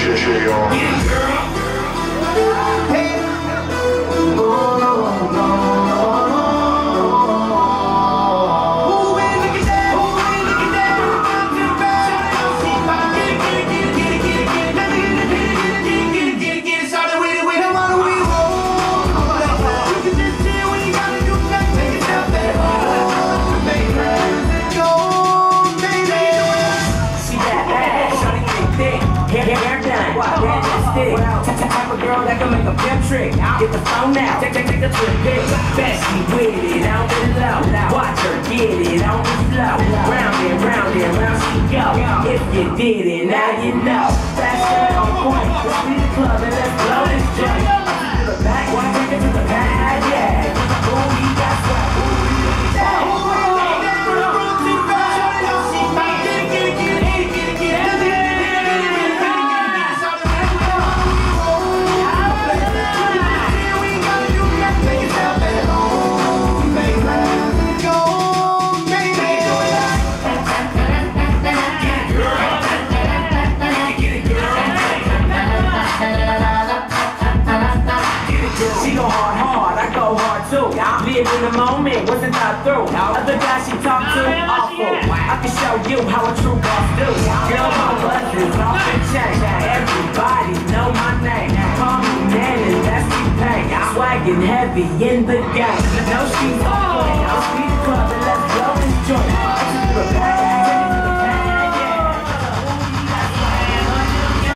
J.J.R. girl that can make a pimp trick. Get the phone now, take, take, take the trip pic. Bestie with it, on the low. Watch her get it on the flow. Round and round and round she go. If you did it, now you know. Fast on point, let's be the club and let's blow this joint. Go hard, hard, I go hard too. Live in the moment, wasn't thought through. Other guys she talk to, awful. I can show you how a true boss do. Girl, my buzz is off the chain. Everybody know my name. Call me Nanny, that's me pay. Swagging heavy in the game. No, she's on point. I'll speak club